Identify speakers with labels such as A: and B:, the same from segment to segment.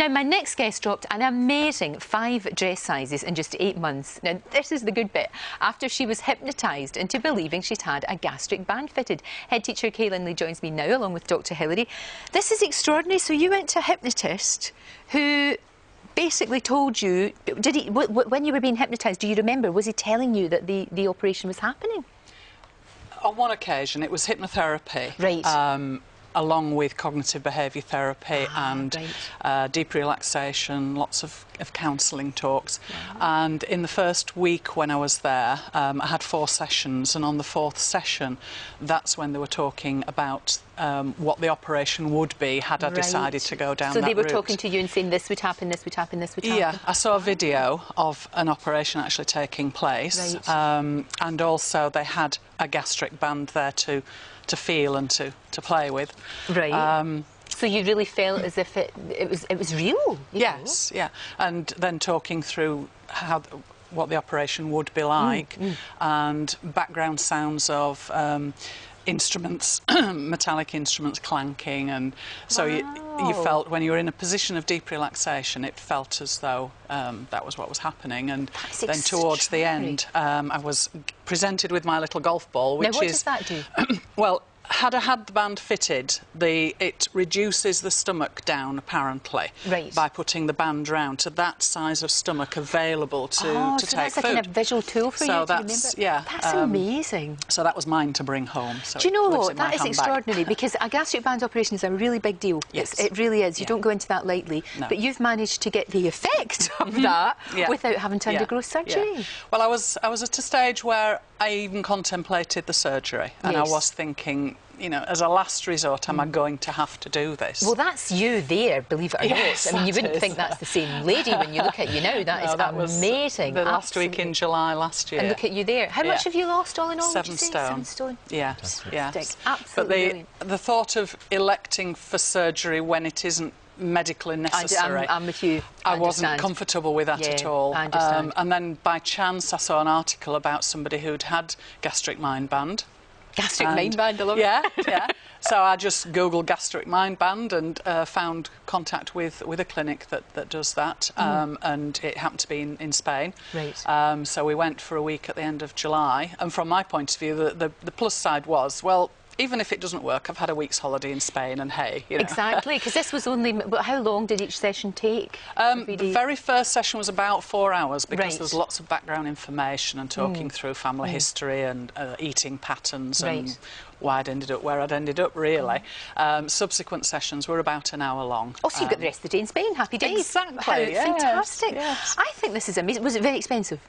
A: Now, my next guest dropped an amazing five dress sizes in just eight months. Now, this is the good bit. After she was hypnotised into believing she'd had a gastric band fitted. Head teacher Kay Lindley joins me now, along with Dr. Hilary. This is extraordinary. So, you went to a hypnotist who basically told you, did he, when you were being hypnotised, do you remember, was he telling you that the, the operation was happening?
B: On one occasion, it was hypnotherapy.
A: Right. Um,
B: along with cognitive behaviour therapy ah, and uh, deep relaxation, lots of, of counselling talks. And in the first week when I was there, um, I had four sessions, and on the fourth session, that's when they were talking about um, what the operation would be had I right. decided to go down
A: So they were
B: route.
A: talking to you and saying this would happen, this would happen, this would happen?
B: Yeah, I saw a video of an operation actually taking place. Right. Um, and also they had a gastric band there to to feel and to, to play with.
A: Right. Um, so you really felt as if it, it was it was real.
B: Yes, know? yeah. And then talking through how what the operation would be like, mm, mm. and background sounds of. Um, instruments, metallic instruments clanking, and so wow. you, you, felt when you were in a position of deep relaxation, it felt as though um, that was what was happening. And
A: That's
B: then towards the end, um, I was presented with my little golf ball, which
A: now, what
B: is
A: does that do?
B: well, had I had the band fitted, the, it reduces the stomach down apparently
A: right.
B: by putting the band round to that size of stomach available to,
A: oh,
B: to
A: so
B: take
A: that's
B: food.
A: like a visual tool for
B: so
A: you.
B: That's, yeah,
A: that's um, amazing.
B: So that was mine to bring home. So
A: Do you know what? That is extraordinary because a gastric band operation is a really big deal.
B: Yes.
A: It's, it really is. You
B: yeah.
A: don't go into that lightly.
B: No.
A: But you've managed to get the effect of mm-hmm. that yeah. without having to undergo surgery.
B: Well, I was I was at a stage where I even contemplated the surgery, and
A: yes.
B: I was thinking, you know, as a last resort, am I mm. going to have to do this?
A: Well, that's you there, believe it or
B: yes,
A: not. I mean, you wouldn't
B: is.
A: think that's the same lady when you look at you now. That
B: no,
A: is
B: that
A: amazing.
B: the last week in July last year.
A: And look at you there. How
B: yeah.
A: much have you lost all in all?
B: Seven stone.
A: Seven stone.
B: Yes, yes.
A: Absolutely
B: But the,
A: brilliant.
B: the thought of electing for surgery when it isn't medically necessary.
A: I, am with you.
B: I,
A: I
B: wasn't comfortable with that
A: yeah,
B: at all.
A: Um,
B: and then by chance I saw an article about somebody who'd had gastric mind band.
A: Gastric and, mind band, I love
B: yeah,
A: it.
B: Yeah, So I just googled gastric mind band and uh, found contact with, with a clinic that, that does that. Mm. Um, and it happened to be in, in Spain.
A: Right.
B: Um, so we went for a week at the end of July. And from my point of view, the, the, the plus side was, well, even if it doesn't work, I've had a week's holiday in Spain and hey, you know.
A: Exactly, because this was only, but how long did each session take?
B: Um, the very first session was about four hours because
A: right.
B: there's lots of background information and talking mm. through family mm. history and uh, eating patterns
A: right.
B: and why I'd ended up where I'd ended up, really. Um, subsequent sessions were about an hour long.
A: Oh, so you've got the rest of the day in Spain. Happy days.
B: Exactly.
A: How
B: yes,
A: fantastic.
B: Yes.
A: I think this is amazing. Was it very expensive?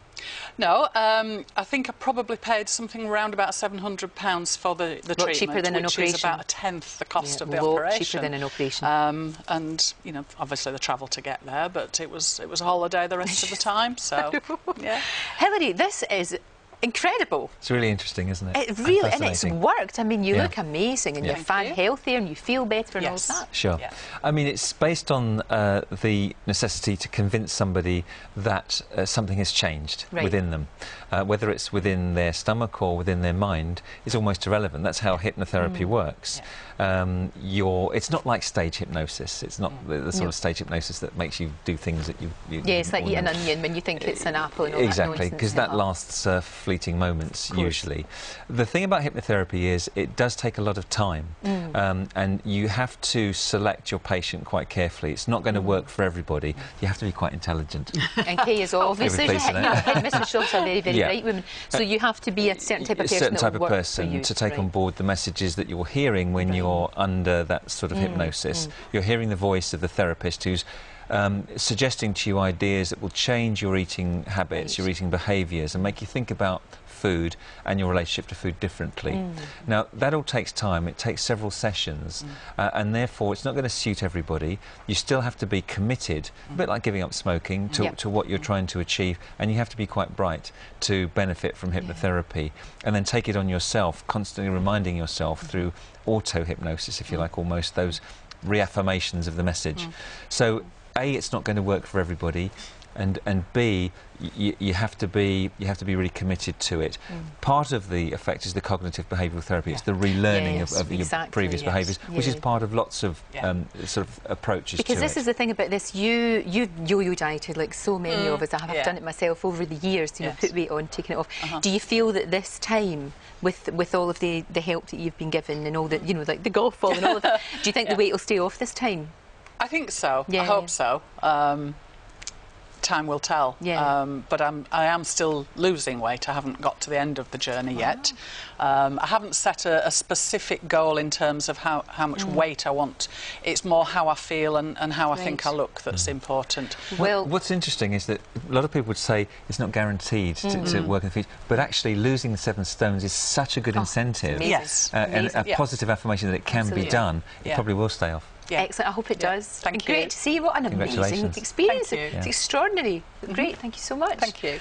B: No, um, I think I probably paid something around about £700 for the, the treatment,
A: cheaper than an
B: which
A: operation.
B: is about a tenth the cost
A: yeah,
B: of the operation.
A: cheaper than an operation.
B: Um, and, you know, obviously the travel to get there, but it was, it was a holiday the rest of the time, so, yeah.
A: Hilary, this is incredible.
C: It's really interesting, isn't it?
A: It really, and it's worked. I mean, you yeah. look amazing, and
C: yeah.
A: you're fat,
B: you.
A: healthier, and you feel better, and
B: yes.
A: all that.
C: Sure.
B: Yeah.
C: I mean, it's based on uh, the necessity to convince somebody that uh, something has changed
A: right.
C: within them, uh, whether it's within their stomach or within their mind, is almost irrelevant. That's how hypnotherapy mm. works. Um, it's not like stage hypnosis. It's not the, the sort of stage hypnosis that makes you do things that you. you
A: yeah, it's like eat an onion when you think it's an apple. And all
C: exactly,
A: because
C: that, that lasts uh, fleeting moments usually. The thing about hypnotherapy is it does take a lot of time, mm. um, and you have to select your patient quite carefully. It's not going to work for everybody. You have to be quite intelligent.
A: and Kay is obviously, you Mrs. Schultz are very, very yeah. bright women, so you have to be a certain type of person.
C: A certain type
A: of
C: person to take
A: right.
C: on board the messages that you're hearing when
A: right.
C: you're under that sort of mm. hypnosis. Mm. You're hearing the voice of the therapist who's um, suggesting to you ideas that will change your eating habits, your eating behaviours, and make you think about food and your relationship to food differently. Mm. Now, that all takes time. It takes several sessions, mm. uh, and therefore it's not going to suit everybody. You still have to be committed, mm. a bit like giving up smoking, to, yep. to what you're trying to achieve, and you have to be quite bright to benefit from hypnotherapy, yeah. and then take it on yourself, constantly reminding yourself through auto-hypnosis, if you mm. like, almost those reaffirmations of the message. Mm. So, A, it's not going to work for everybody. and and B, you, you have to be you have to be really committed to it. Part of the effect is the cognitive behavioural therapy. It's the relearning
A: Yes,
C: of, of your previous
B: yes.
C: behaviours, which is part of lots of
B: Yeah.
C: um, sort of approaches
A: Because
C: to
A: this
C: it.
A: is the thing about this, you you yo-yo dieted like so many of us. I have
B: Mm. yeah.
A: done it myself over the years. You know,
B: Yes. Uh-huh.
A: put weight on, taken it off. Do you feel that this time, with with all of the the help that you've been given and all the you know like the golf ball and all of that, do you think
B: Yeah.
A: the weight will stay off this time?
B: I think so.
A: Yeah,
B: I hope
A: yeah.
B: so. Um, time will tell.
A: Yeah.
B: Um, but I'm, I am still losing weight. I haven't got to the end of the journey yet. Um, I haven't set a, a specific goal in terms of how, how much
A: Mm.
B: weight I want. It's more how I feel and, and how I think I look that's important.
A: Well,
C: What's interesting is that a lot of people would say it's not guaranteed to,
A: Mm-hmm.
C: to work in the future, but actually losing the seven stones is such a good incentive.
B: Yes.
C: Uh, and a
B: Yeah.
C: positive affirmation that it can
A: Absolutely.
C: be done, it
B: Yeah.
C: probably will stay off.
B: Yeah.
A: Excellent. I hope it
B: Yeah.
A: does.
B: Thank
A: Great
B: you.
A: to see you. What an amazing experience.
B: Thank you.
A: It's
C: Yeah.
A: extraordinary. Great. Thank you so much.
B: Thank you.